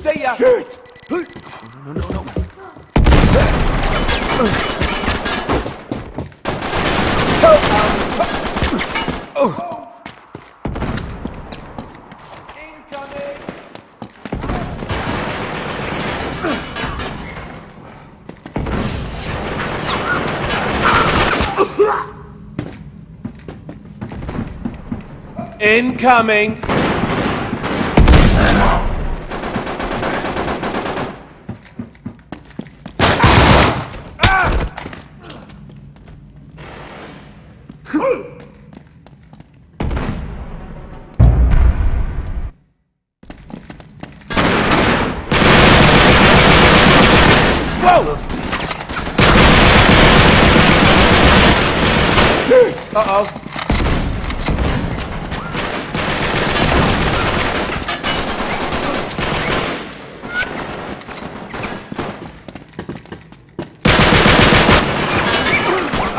See ya! Shit! No, no, no, no. Incoming! Incoming! Uh-oh.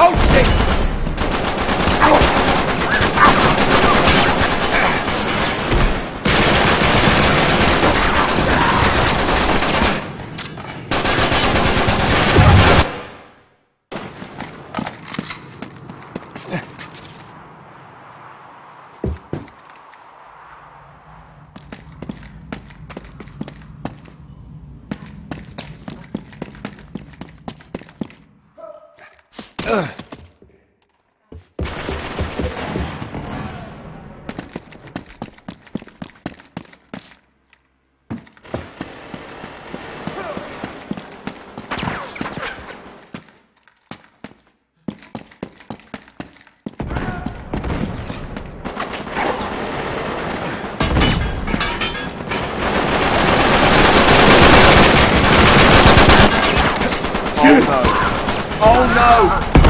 Oh, shit! Oh no! Oh!